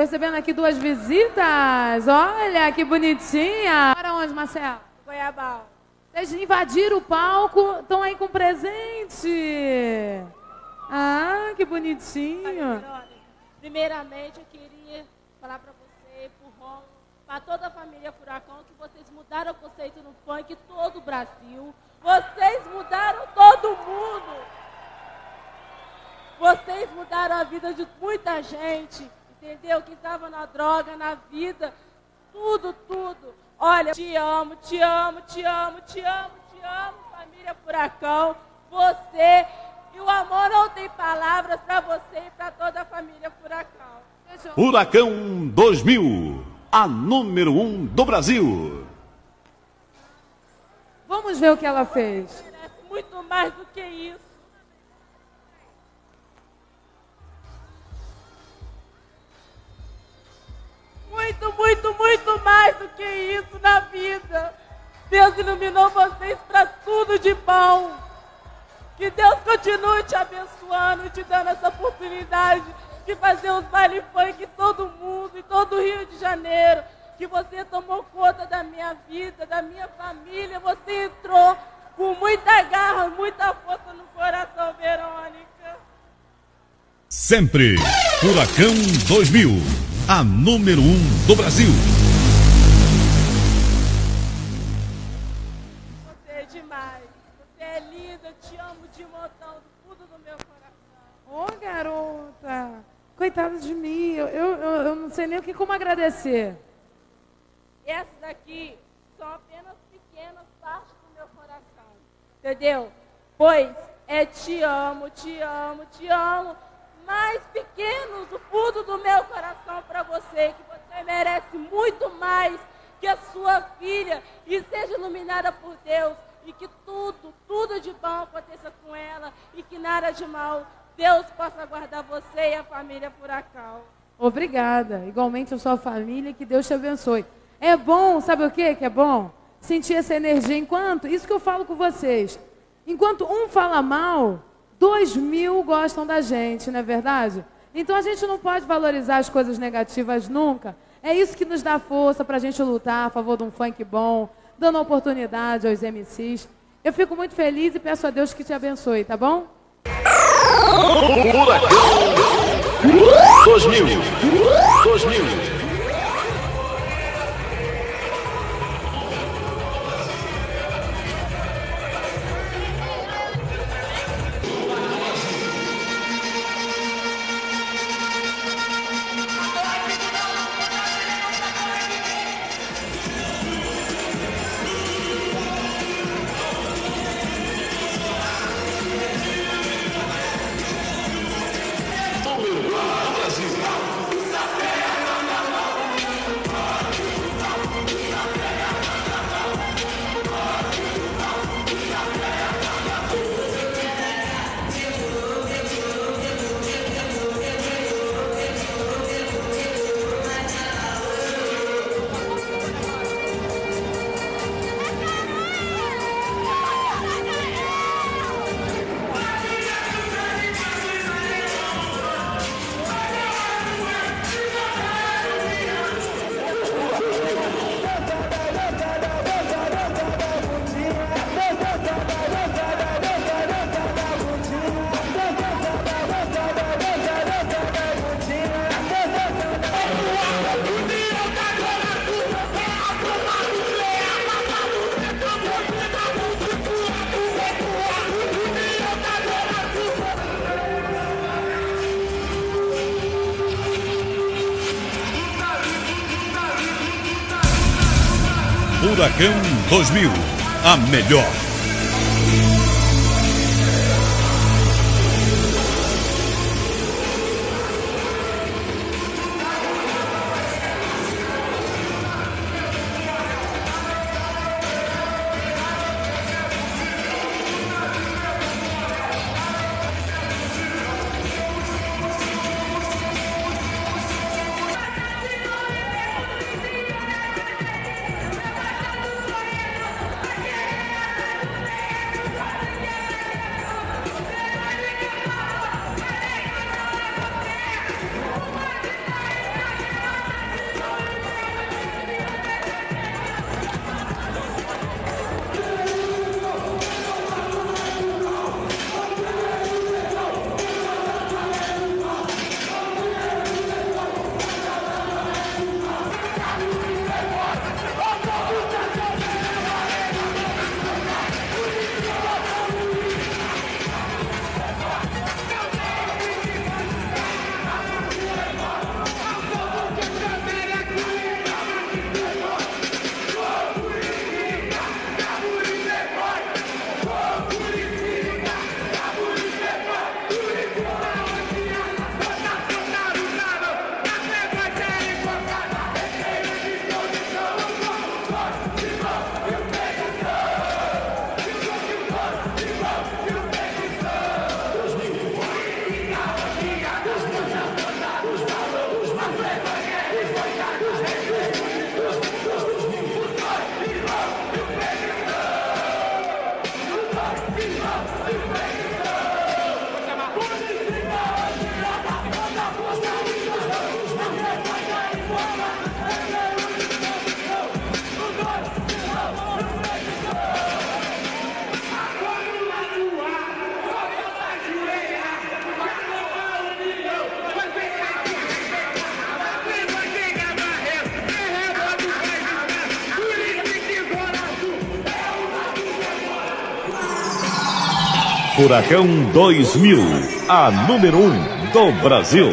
Tô recebendo aqui duas visitas. Olha, que bonitinha. Para onde, Marcelo? Goiabal. Vocês invadiram o palco, estão aí com presente. Ah, que bonitinho. Primeiramente, eu queria falar para você, pro para toda a família Furacão, que vocês mudaram o conceito no funk, todo o Brasil. Vocês mudaram todo mundo. Vocês mudaram a vida de muita gente, entendeu? Que estava na droga, na vida, tudo, tudo. Olha, te amo, te amo, te amo, te amo, te amo, família Furacão. Você e o amor não tem palavras para você e para toda a família Furacão. Furacão 2000, a número um do Brasil. Vamos ver o que ela fez. Merece muito mais do que isso. Que isso na vida. Deus iluminou vocês para tudo de bom. Que Deus continue te abençoando te dando essa oportunidade de fazer os baile funk em todo mundo, em todo o Rio de Janeiro. Que você tomou conta da minha vida, da minha família. Você entrou com muita garra, muita força no coração, Verônica. Sempre Furacão 2000, a número um do Brasil. Coitada de mim. Eu, eu, eu- não sei nem o que como agradecer. Essas daqui são apenas pequenas partes do meu coração. Entendeu? Pois é te amo, te amo, te amo. Mais pequenos do fundo do meu coração para você, que você merece muito mais que a sua filha e seja iluminada por Deus e que tudo, tudo de bom aconteça com ela e que nada de mal Deus possa guardar você e a família Furacão. Obrigada. Igualmente a sua família, que Deus te abençoe. É bom, sabe o que que é bom? Sentir essa energia enquanto, isso que eu falo com vocês. Enquanto um fala mal, dois mil gostam da gente, não é verdade? Então a gente não pode valorizar as coisas negativas nunca. É isso que nos dá força para a gente lutar a favor de um funk bom, dando oportunidade aos MCs. Eu fico muito feliz e peço a Deus que te abençoe, tá bom? Furacão 2000, 2000. Furacão 2000, a melhor. Furacão 2000, a número 1 um do Brasil.